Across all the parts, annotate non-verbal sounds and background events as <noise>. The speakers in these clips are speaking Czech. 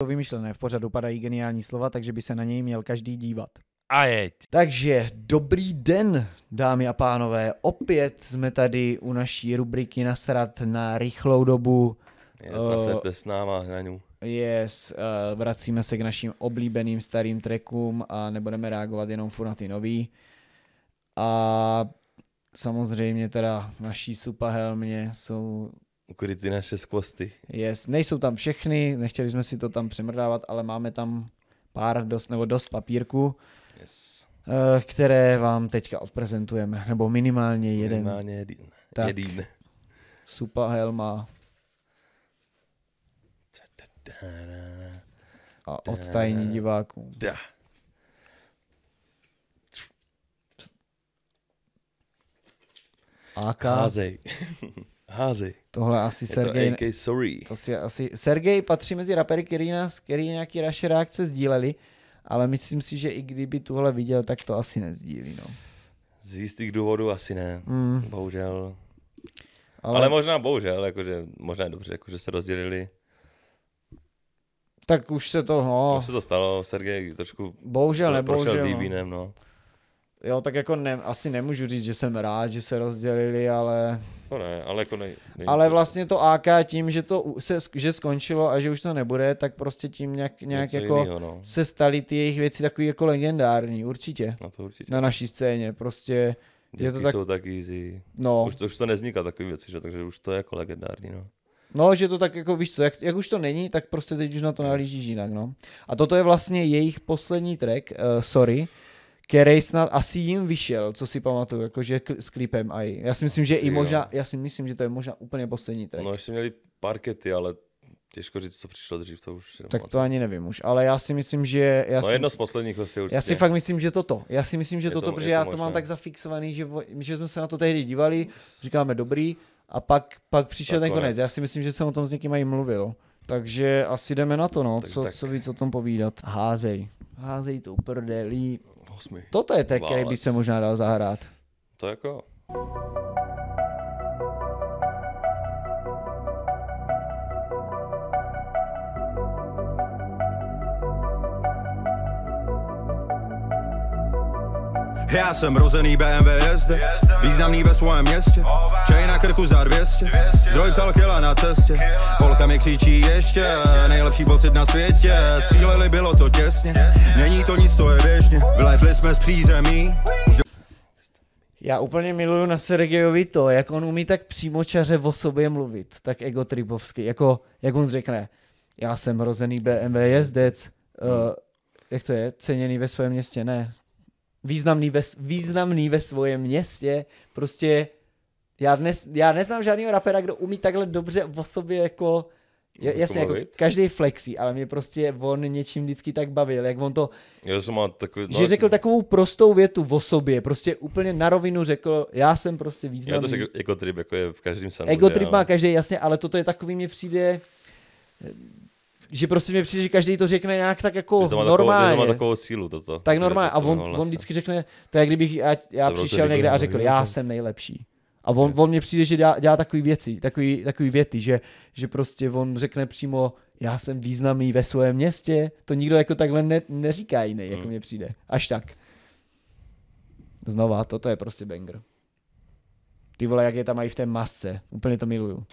to vymyšlené. V pořadu padají geniální slova, takže by se na něj měl každý dívat. A jeď. Takže dobrý den, dámy a pánové. Opět jsme tady u naší rubriky Nasrat na rychlou dobu. Yes, Eh, naserte s náma hraňu. Yes, uh, vracíme se k našim oblíbeným starým trackům a nebudeme reagovat jenom furt na ty nový. A samozřejmě teda naší superhelmě jsou Ukryty naše skvosty. Yes, nejsou tam všechny, nechtěli jsme si to tam přemrdávat, ale máme tam pár dost, nebo dost papírku, Yes. eh, které vám teďka odprezentujeme, nebo minimálně jeden Minimálně jedin. Tak. Jedin. super helma a odtajení diváků. Da. AK, Házej. <laughs> Házej. tohle asi Je to Sergej, AK Sorry. to si asi, Sergej patří mezi rapery, který, nás, který nějaký naše reakce sdíleli, ale myslím si, že i kdyby tuhle viděl, tak to asi nezdílí, no. Z jistých důvodů asi ne. Mm, Bohužel. Ale, ale, možná bohužel, jakože možná je dobře, jakože se rozdělili. tak už se to, No. no, se to stalo, Sergej trošku bohužel, pro- prošel nebohužel, no. no. Jo, tak jako ne, asi nemůžu říct, že jsem rád, že se rozdělili, ale, No ne, ale jako nej, nej ale vlastně to AK tím, že to se, že skončilo a že už to nebude, tak prostě tím nějak, nějak něco jako jinýho, no. se staly ty jejich věci takový jako legendární, určitě, no to určitě. na naší scéně, prostě, je Děti to tak- jsou tak easy. no, Už, to, už to nevzniká takové věci, že? takže už to je jako legendární, no. no, že to tak jako, víš co, jak, jak už to není, tak prostě teď už na to Yes. nahlížíš jinak, no. A toto je vlastně jejich poslední track, uh, Sorry, který snad asi jim vyšel, co si pamatuju, jakože s klipem i. Já si myslím, že i možná, já si myslím, že to je možná úplně poslední track. No ještě měli parkety, ale těžko říct, co přišlo dřív, to už tak to ani nevím už, ale já si myslím, že... Já, No si, jedno z posledních asi určitě. já si fakt myslím, že toto. Já si myslím, že Je to- toto, je protože to já to mám možné. tak zafixovaný, že, že jsme se na to tehdy dívali, říkáme dobrý, a pak, pak přišel Tak ten konec. konec. Já si myslím, že jsem o tom s někým i mluvil. Takže asi jdeme na to, no, Takže co, tak. co víc o tom povídat. Házej. Házej to prdelí. Osmi. Toto je track, který by se možná dal zahrát. To jako... Já jsem rozený BMW jezdec, významný ve svém městě, čaj na krku za 200, zdroj psal kila na cestě, holka mi křičí ještě, nejlepší pocit na světě, stříleli bylo to těsně, není to nic, to je běžně, vyletli jsme z přízemí, Já úplně miluju na Sergejovi to, jak on umí tak přímočaře o sobě mluvit, tak egotripovsky, jako, jak on řekne, já jsem rozený BMW jezdec, uh, jak to je, ceněný ve svém městě, ne, významný ve, významný ve svém městě, prostě já, dnes, já neznám žádného rapera, kdo umí takhle dobře o sobě jako, ja- Jako jasně, jako každý flexí, ale mě prostě on něčím vždycky tak bavil, jak on to, Já jsem má takový... že řekl takovou prostou větu o sobě, prostě úplně na rovinu řekl, já jsem prostě Já významný. to řekl jako trip, jako je v každém samu. Ego trip má každý, jasně, ale toto je takový, mně přijde, že prostě mi přijde, že každý to řekne nějak tak jako to má normálně. Takovou, to má takovou sílu toto. tak normálně. A on, on vždycky řekne, to je jak kdybych já, já přišel někde a řekl, já jsem nejlepší. A on, on mně přijde, že dělá, dělá takový věci, takový, takový věty, že, že prostě on řekne přímo, já jsem významný ve svém městě, to nikdo jako takhle ne, neříká jiný, jako Hmm. mně přijde. Až tak. Znova, toto je prostě banger. Ty vole, jak je tam mají v té masce, úplně to miluju.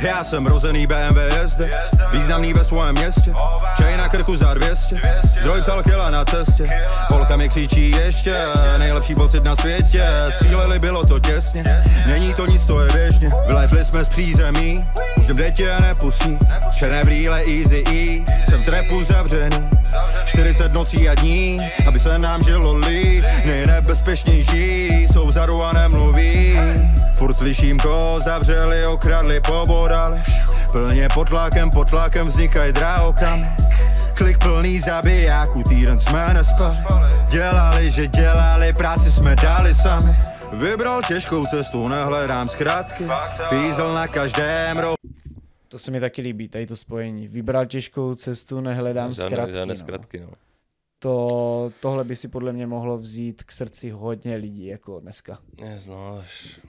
Já jsem rozený BMW jezdec, významný ve svém městě, čaj na krku za 200, zdroj psal kila na cestě, holka mi křičí ještě, nejlepší pocit na světě, stříleli bylo to těsně, není to nic, to je běžně, vyletli jsme z přízemí, už kde tě nepustí, černé brýle easy E, jsem trepu zavřený, 40 nocí a dní, aby se nám žilo líp, nejnebezpečnější, jsou vzadu a nemluví, furt slyším ko, zavřeli, okradli, pobodali, plně pod tlakem, pod tlakem vznikají drahokamy, klik plný zabijáků, týden jsme nespali, dělali, že dělali, práci jsme dali sami, vybral těžkou cestu, nehledám zkratky, fízel na každém rohu. To se mi taky líbí, tady to spojení. Vybral těžkou cestu, nehledám Žádné, zkratky. žádné no. zkratky, no. To, tohle by si podle mě mohlo vzít k srdci hodně lidí, jako dneska. Neznáš.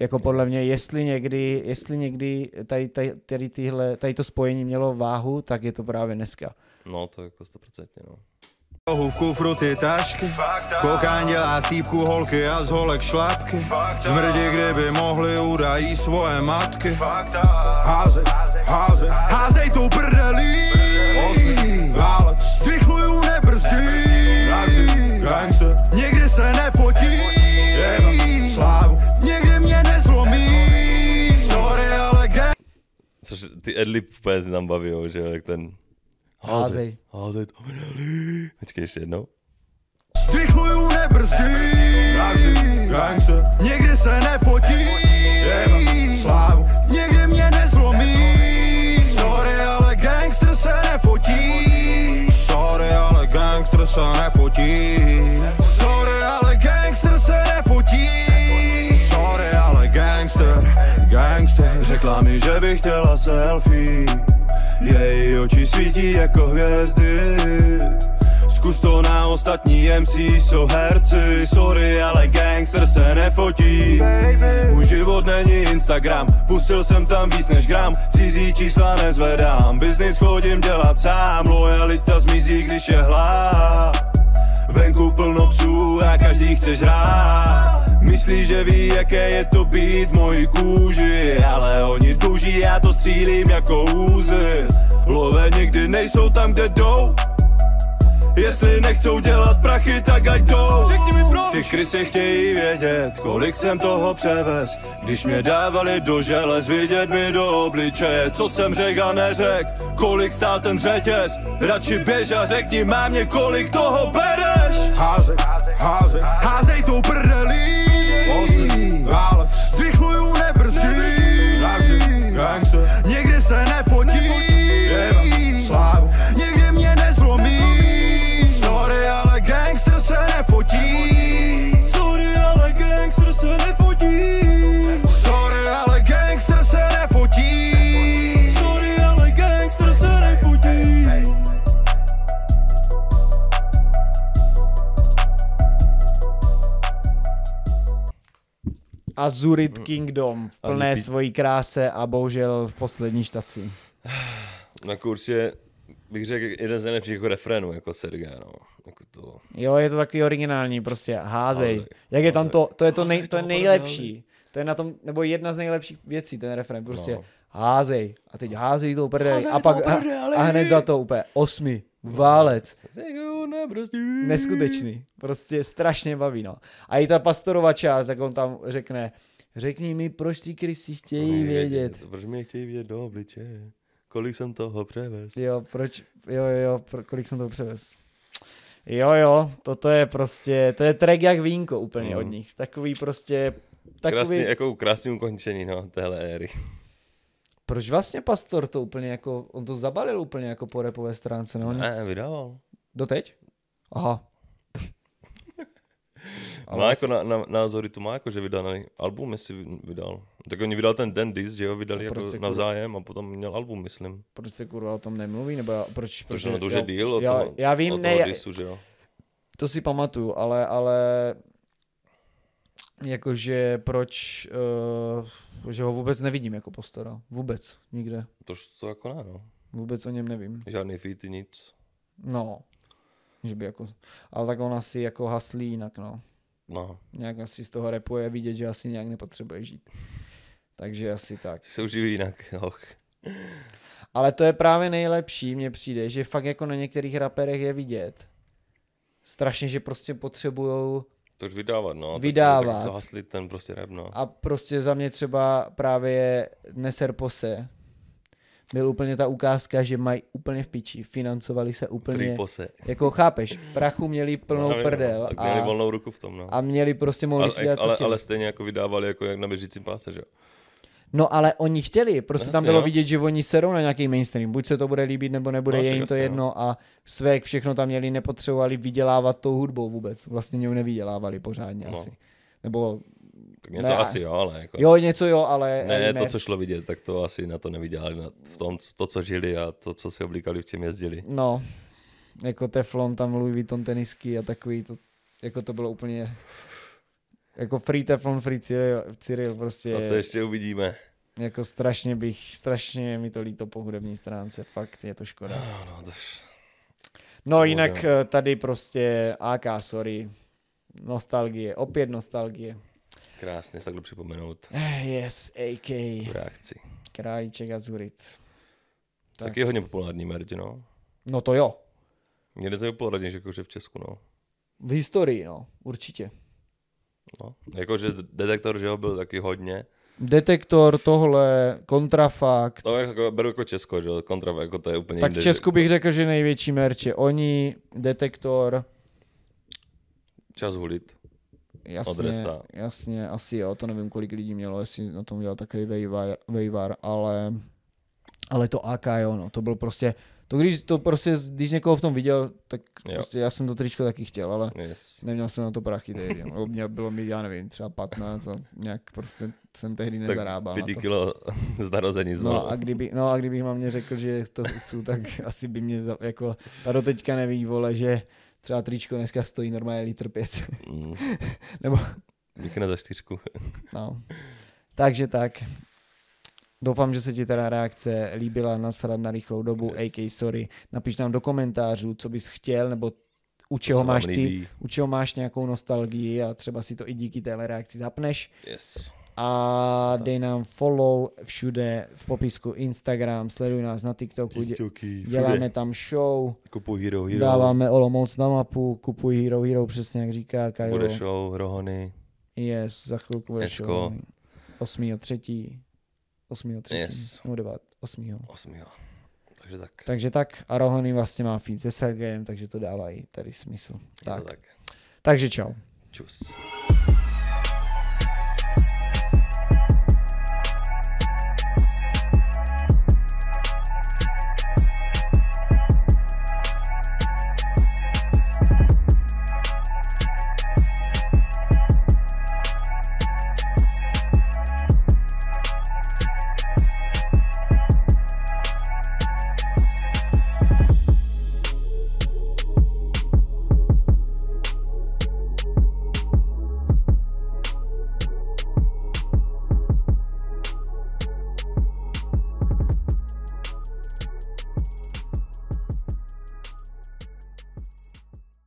Jako podle mě, jestli někdy, jestli někdy tady, tady, tady, tyhle, tady to spojení mělo váhu, tak je to právě dneska. No, to jako 100%, no. V kufru ty tašky Kokán dělá z týpku holky a z holek šlapky Zmrdi, kdyby mohli udají svoje matky Házej, házej, házej tou prdelí Což ty adlib úplně si tam baví, že jo, jak ten... Házej. Házej to. Počkej ještě jednou. Zrychluju nebrzdí. Gangster, někdy se slávu, někdy mě nezlomí. Sorry, ale gangster se nefotí. Sorry, ale gangster se nefotí že by chtěla selfie. Její oči svítí jako hvězdy. Zkus to na ostatní MC jsou herci. Sorry, ale gangster se nefotí. Můj život není Instagram Pustil jsem tam víc než gram. Cizí čísla nezvedám Business chodím dělat sám. Lojalita zmizí, když je hlad. Venku plno psů a každý chce žrát Myslí, že ví, jaké je to být v mojí kůži. Ale oni touží, já to střílím jako úzy. Lové někdy nejsou tam, kde jdou. Jestli nechcou dělat prachy, tak ať jdou. Řekni mi proč. Ty krysy chtějí vědět, kolik jsem toho převez Když mě dávali do želez, vidět mi do obličeje Co jsem řekl a neřek, kolik stál ten řetěz. Radši běž a řekni mámě, kolik toho bereš. Házej, házej, házej. Tou prdelí Válec, zrychluju Azurit Kingdom v plné líbí- svojí kráse a bohužel v poslední štaci. <sighs> No jako určitě bych řekl jeden z nejlepších jako refrénů, jako Sergej, no. Jako to, Jo, je to takový originální, prostě házej. Házej, Jak je tam to, to je to, nej, to je nejlepší. To je na tom, nebo jedna z nejlepších věcí, ten refrén, prostě No. házej. A teď házej tou prdeli. Házej A pak a, a hned za to úplně osmi, válec. Jako nebrzdí. Neskutečný. Prostě strašně baví, no. A i ta pastorova část, jak on tam řekne, řekni mi, proč ty krysy chtějí vědět. Proč mě chtějí vědět do obličeje? Kolik jsem toho převez? Jo, proč, jo, jo, pro, kolik jsem to převez. Jo, jo, toto je prostě, to je track jak vínko úplně Mhm. od nich. Takový prostě, takový, Krásný, jako krásný ukončení, no, téhle éry. proč vlastně Pastor to úplně jako, on to zabalil úplně jako po repové stránce, no? Ne, Nic, vydával. doteď? Aha. Má jako na, na, názory to má, jako že vydaný album, jestli vydal. Tak oni vydal ten Den Dis, že jo, vydali jako se navzájem a potom měl album, myslím. Proč se kurva o tom nemluví, nebo já- proč? Protože ono to už je díl já, toho, já vím, ne, já- disu, že jo. to si pamatuju, ale, ale jakože proč, uh, že ho vůbec nevidím jako postora. Vůbec, nikde. To, to jako ne, no. Vůbec o něm nevím. Žádný featy, nic. No, že by jako, ale tak on asi jako haslí jinak, no. No, Nějak asi z toho repuje vidět, že asi nějak nepotřebuje žít. Takže asi tak. se uživí jinak, och. Ale to je právě nejlepší, mně přijde, že fakt jako na některých raperech je vidět. Strašně, že prostě potřebujou To už vydávat, no. tak- Vydávat. Tak zahaslit ten prostě rap, no. a prostě za mě třeba právě Neser Pose byl úplně ta ukázka, že mají úplně v piči, financovali se úplně, jako chápeš, prachu měli plnou No, prdel A měli volnou ruku v tom, no. a měli prostě mohli si ale, dělat, co ale, ale stejně jako vydávali jako jak na běžícím páse, že jo. No ale oni chtěli, prostě tam Jasně, bylo no. vidět, že oni serou na nějaký mainstream. Buď se to bude líbit, nebo nebude, No, je jim to jasně, jedno a svek všechno tam měli, nepotřebovali vydělávat tou hudbou vůbec. Vlastně ji nevydělávali pořádně No. asi. Nebo Tak něco Ne. asi jo, ale jako... jo, něco jo, ale Ne, ne, to, co šlo vidět, tak to asi na to nevydělali. Na, v tom, to, co žili a to, co si oblíkali, v čem jezdili. No, jako Teflon, tam Louis Vuitton tenisky a takový, to, jako to bylo úplně Jako Free Teflon, Free Cyril, Cyril prostě Co se ještě uvidíme. jako strašně bych, strašně mi to líto po hudební stránce, fakt je to škoda. No, no, to... No jinak eh, tady prostě AK, sorry, nostalgie, opět nostalgie. Krásně se takhle připomenout Eh, Yes, AK, tu reakci. Králíček a Zurit. Tak. Tak. je hodně populární merch, no. No to jo, Někde to je populárnější jakože v Česku, no. v historii, no, určitě. no. Jakože detektor, že ho byl taky hodně. Detektor, tohle, kontrafakt. To jako, beru jako Česko, že jo, kontra, jako to je úplně Tak v Česku bych řekl, že největší merch je oni, Detektor, Čas hulit. Jasně, jasně, asi jo, to nevím, kolik lidí mělo, jestli na tom dělal takový vejvar, vejvar ale, ale to AK jo, no, to byl prostě, to když to prostě, když někoho v tom viděl, tak Jo. prostě já jsem to tričko taky chtěl, ale Yes. neměl jsem na to prachy tehdy, no. Mě bylo mi, já nevím, třeba 15 a nějak prostě jsem tehdy nezarábal to. kilo <laughs> z narození. No a, kdyby, no a kdybych mám mě řekl, že to chci, tak asi by mě, za, jako, ta doteďka neví, vole, že třeba tričko dneska stojí normálně litr pět. Mm. <laughs> Nebo, Vykne za čtyřku. no. Takže tak. Doufám, že se ti teda reakce líbila nasrat na rychlou dobu, Yes. AK sorry. Napiš nám do komentářů, co bys chtěl, nebo u čeho máš ty, u čeho máš nějakou nostalgii a třeba si to i díky téhle reakci zapneš. Yes. A dej nám follow všude v popisku Instagram, sleduj nás na TikToku, TikToky, děláme tam show, Kupuj Hero Hero. dáváme Olomouc na mapu, kupuj Hero Hero, přesně jak říká Kajo. Bude show, rohony. Yes, za chvilku bude Esko. show. 8. třetí. 8. třetí. Yes. Nebo 9. 8. Osmýho. Takže tak. Takže tak, a Rohony vlastně má feed se Sergejem, takže to dává i tady smysl. Tak. tak. Takže čau. Čus.